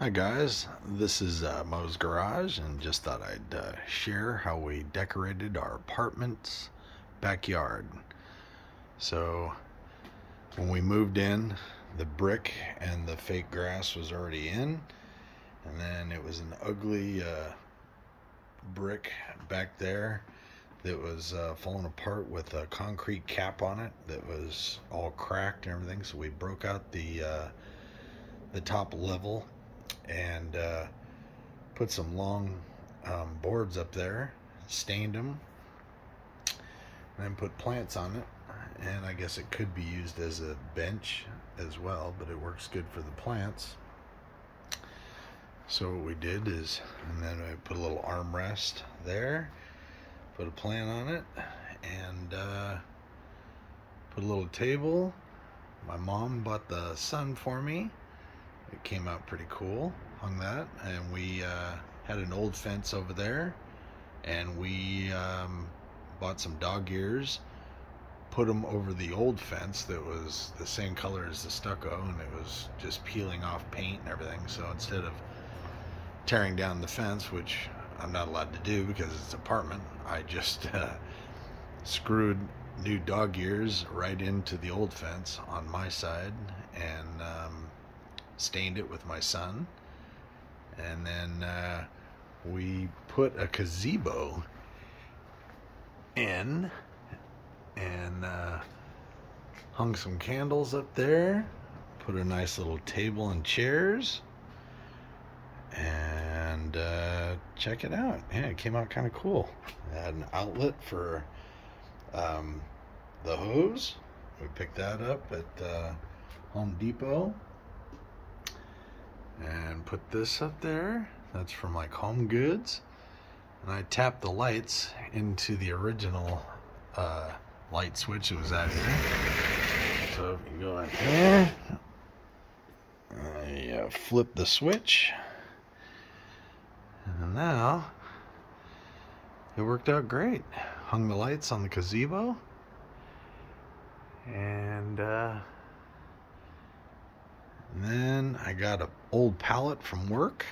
Hi guys, this is uh, Moe's Garage and just thought I'd uh, share how we decorated our apartment's backyard. So when we moved in, the brick and the fake grass was already in and then it was an ugly uh, brick back there that was uh, falling apart with a concrete cap on it that was all cracked and everything so we broke out the uh, the top level and uh, put some long um, boards up there, stained them, and then put plants on it. And I guess it could be used as a bench as well, but it works good for the plants. So what we did is, and then I put a little armrest there, put a plant on it, and uh, put a little table. My mom bought the sun for me it came out pretty cool hung that and we uh, had an old fence over there and we um, bought some dog ears put them over the old fence that was the same color as the stucco and it was just peeling off paint and everything. So instead of tearing down the fence which I'm not allowed to do because it's apartment I just uh, screwed new dog ears right into the old fence on my side and um, stained it with my son. And then uh, we put a gazebo in and uh, hung some candles up there. Put a nice little table and chairs. And uh, check it out. Yeah, it came out kind of cool. It had an outlet for um, the hose. We picked that up at uh, Home Depot put this up there. That's from like Home Goods. And I tapped the lights into the original uh, light switch that was out here. So if you go in here, I uh, flip the switch. And now it worked out great. Hung the lights on the gazebo. And uh, and then I got an old pallet from work,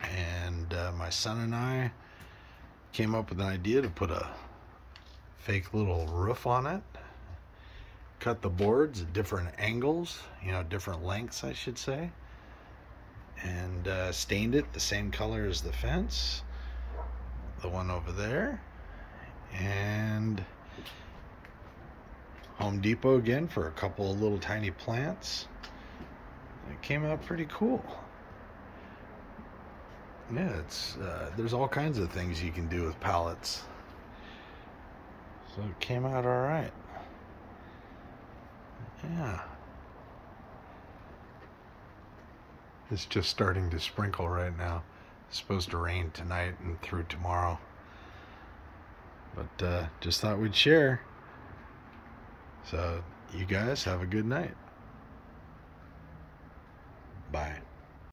and uh, my son and I came up with an idea to put a fake little roof on it. Cut the boards at different angles, you know, different lengths, I should say, and uh, stained it the same color as the fence, the one over there, and Home Depot again for a couple of little tiny plants it came out pretty cool. Yeah, it's uh, there's all kinds of things you can do with pallets. So it came out all right. Yeah. It's just starting to sprinkle right now. It's supposed to rain tonight and through tomorrow. But uh, just thought we'd share. So you guys have a good night. Bye.